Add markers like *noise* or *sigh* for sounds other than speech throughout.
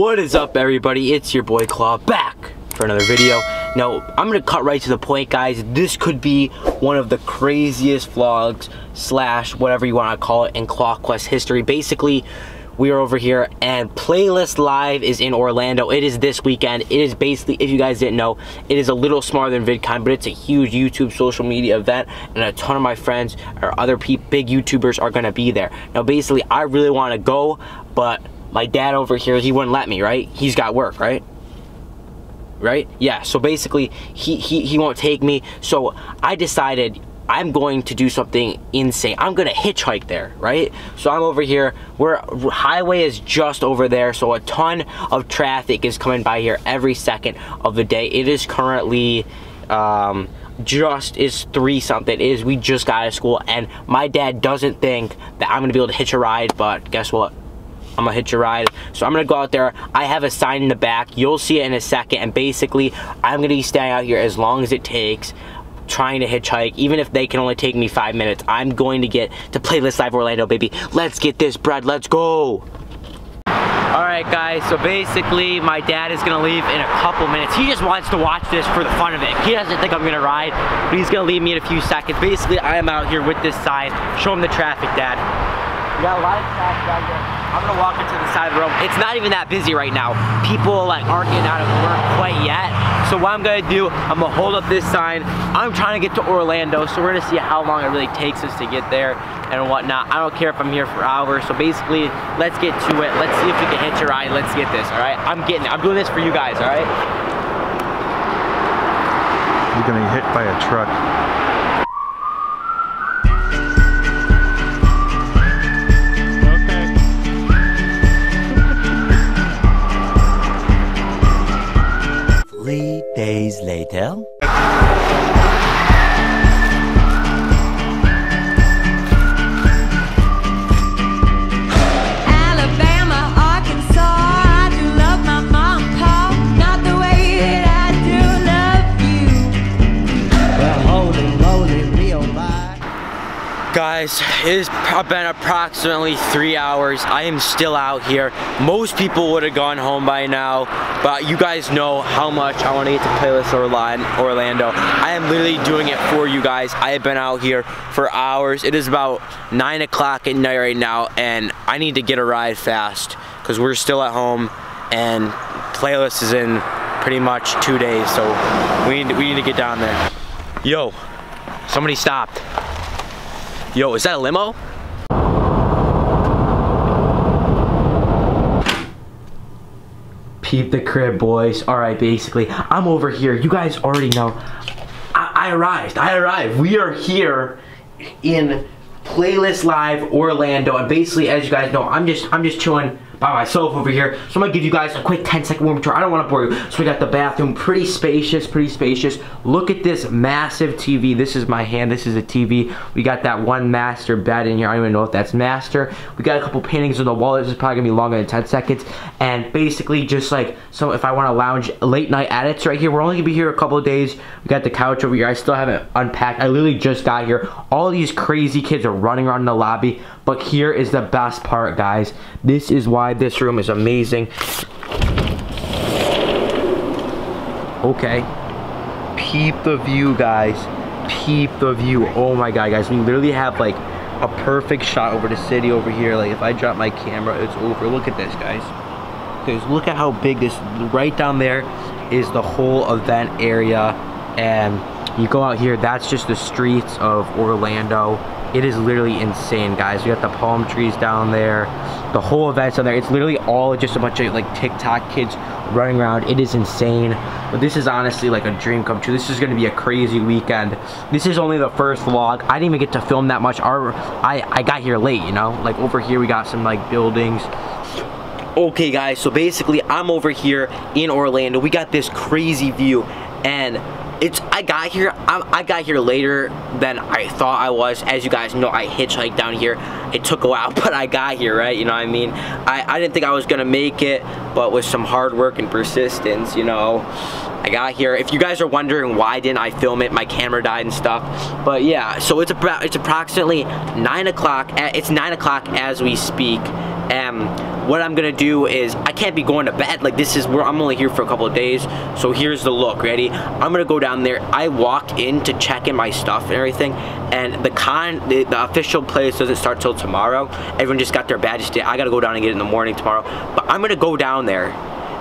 What is up everybody? It's your boy Claw back for another video. Now, I'm gonna cut right to the point guys. This could be one of the craziest vlogs slash whatever you wanna call it in Claw Quest history. Basically, we are over here and Playlist Live is in Orlando. It is this weekend. It is basically, if you guys didn't know, it is a little smaller than VidCon, but it's a huge YouTube social media event and a ton of my friends or other big YouTubers are gonna be there. Now basically, I really wanna go, but my dad over here, he wouldn't let me, right? He's got work, right? Right? Yeah, so basically, he, he, he won't take me. So I decided I'm going to do something insane. I'm gonna hitchhike there, right? So I'm over here, where highway is just over there, so a ton of traffic is coming by here every second of the day. It is currently, um, just is three something is we just got out of school and my dad doesn't think that I'm gonna be able to hitch a ride but guess what I'm gonna hitch a ride. So I'm gonna go out there. I have a sign in the back. You'll see it in a second. And basically, I'm gonna be staying out here as long as it takes trying to hitchhike, even if they can only take me five minutes. I'm going to get to Playlist Live Orlando, baby. Let's get this bread. Let's go. Alright guys, so basically my dad is gonna leave in a couple minutes. He just wants to watch this for the fun of it. He doesn't think I'm gonna ride, but he's gonna leave me in a few seconds. Basically, I am out here with this sign. Show him the traffic, dad. We got a lot of traffic out here. I'm gonna walk into the side of the room. It's not even that busy right now. People like aren't getting out of work quite yet. So what I'm gonna do, I'm gonna hold up this sign. I'm trying to get to Orlando, so we're gonna see how long it really takes us to get there and whatnot. I don't care if I'm here for hours. So basically, let's get to it. Let's see if we can hit your eye. Let's get this, all right? I'm getting it. I'm doing this for you guys, all right? You're gonna get hit by a truck. Days it has been approximately three hours. I am still out here. Most people would have gone home by now, but you guys know how much I want to get to Playlist Orlando. I am literally doing it for you guys. I have been out here for hours. It is about 9 o'clock at night right now, and I need to get a ride fast because we're still at home, and Playlist is in pretty much two days, so we need, we need to get down there. Yo, somebody stopped. Yo, is that a limo? Peep the crib, boys. All right, basically, I'm over here. You guys already know. I, I arrived. I arrived. We are here in Playlist Live Orlando, and basically, as you guys know, I'm just I'm just chilling by myself over here. So I'm gonna give you guys a quick 10 second warm tour. I don't wanna bore you. So we got the bathroom, pretty spacious, pretty spacious. Look at this massive TV. This is my hand, this is a TV. We got that one master bed in here. I don't even know if that's master. We got a couple paintings on the wall. This is probably gonna be longer than 10 seconds. And basically just like, so if I wanna lounge late night edits right here, we're only gonna be here a couple days. We got the couch over here. I still haven't unpacked. I literally just got here. All these crazy kids are running around in the lobby. But here is the best part, guys. This is why this room is amazing. Okay. Peep the view, guys. Peep the view. Oh my god, guys. We literally have like a perfect shot over the city over here. Like if I drop my camera, it's over. Look at this, guys. Guys, look at how big this, right down there is the whole event area. And you go out here, that's just the streets of Orlando. It is literally insane, guys. We got the palm trees down there. The whole event's on there. It's literally all just a bunch of like TikTok kids running around. It is insane. But this is honestly like a dream come true. This is gonna be a crazy weekend. This is only the first vlog. I didn't even get to film that much. Our, I, I got here late, you know? Like over here we got some like buildings. Okay guys, so basically I'm over here in Orlando. We got this crazy view and it's I got here I, I, got here later than I thought I was. As you guys know I hitchhiked down here. It took a while *laughs* but I got here right? You know what I mean? I, I didn't think I was gonna make it but with some hard work and persistence you know I got here. If you guys are wondering why didn't I film it my camera died and stuff. But yeah so it's about it's approximately nine o'clock it's nine o'clock as we speak And what I'm gonna do is I can't be going to bed. Like this is where I'm only here for a couple of days. So here's the look. Ready? I'm gonna go down there. I walk in to check in my stuff and everything. And the con, the, the official place doesn't start till tomorrow. Everyone just got their badges today. I gotta go down and get it in the morning tomorrow. But I'm gonna go down there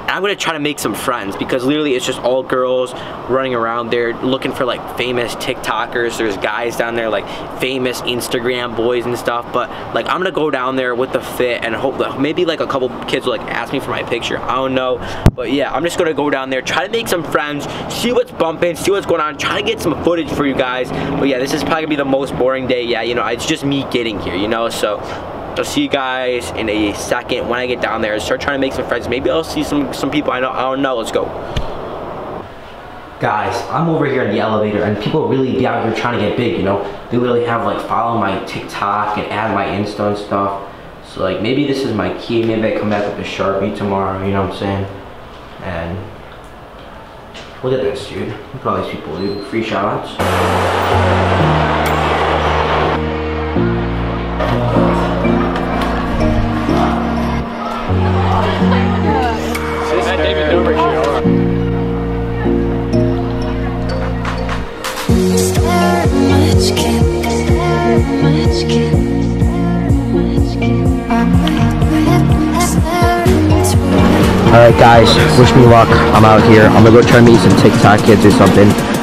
I'm gonna try to make some friends because literally it's just all girls running around there looking for like famous TikTokers. There's guys down there like famous Instagram boys and stuff. But like I'm gonna go down there with the fit and hope that maybe like a couple kids will like ask me for my picture. I don't know. But yeah, I'm just gonna go down there, try to make some friends, see what's bumping, see what's going on, try to get some footage for you guys. But yeah, this is probably gonna be the most boring day. Yeah, you know, it's just me getting here, you know, so I'll see you guys in a second when I get down there. And start trying to make some friends. Maybe I'll see some some people I know. I don't know. Let's go. Guys, I'm over here in the elevator and people really be out here trying to get big, you know? They literally have like follow my TikTok and add my Insta and stuff. So like maybe this is my key. Maybe I come back with a Sharpie tomorrow, you know what I'm saying? And look at this, dude. Look at all these people, dude. Free shout Alright guys, wish me luck. I'm out here. I'm gonna go try to meet some TikTok kids or something.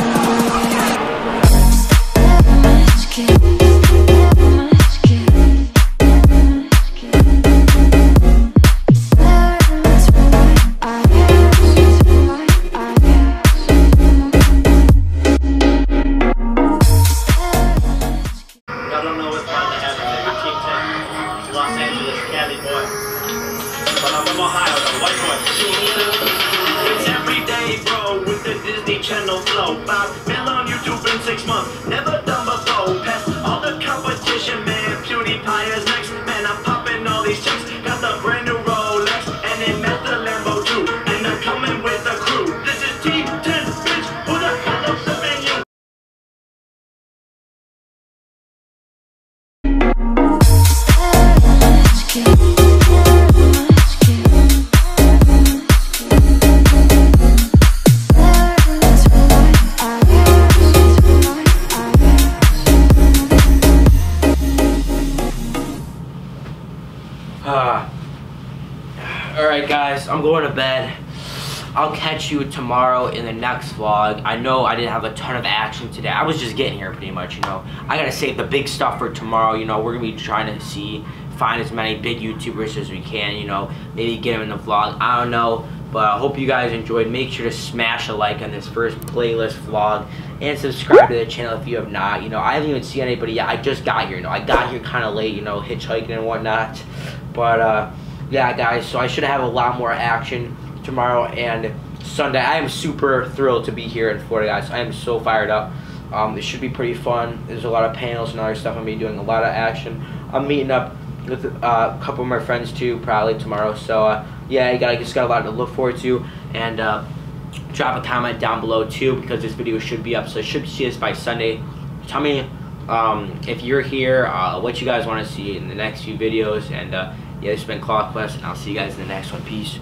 But I'm from Ohio, the white boy. It's every day, bro, with the Disney Channel flow. Five mil on YouTube in six months, never done before. Past all the competition, man. PewDiePie is guys, I'm going to bed. I'll catch you tomorrow in the next vlog. I know I didn't have a ton of action today. I was just getting here pretty much, you know. I gotta save the big stuff for tomorrow, you know. We're gonna be trying to see, find as many big YouTubers as we can, you know. Maybe get them in the vlog. I don't know. But I hope you guys enjoyed. Make sure to smash a like on this first playlist vlog. And subscribe to the channel if you have not. You know, I haven't even seen anybody yet. I just got here, you know. I got here kind of late, you know, hitchhiking and whatnot. But, uh, yeah, guys. So I should have a lot more action tomorrow and Sunday. I am super thrilled to be here in Florida, guys. I am so fired up. Um, it should be pretty fun. There's a lot of panels and other stuff. I'm gonna be doing a lot of action. I'm meeting up with uh, a couple of my friends too, probably tomorrow. So uh, yeah, you got just got a lot to look forward to. And uh, drop a comment down below too because this video should be up. So I should see this by Sunday. Tell me um, if you're here, uh, what you guys want to see in the next few videos. And uh, yeah, this has been Claw Quest, and I'll see you guys in the next one. Peace.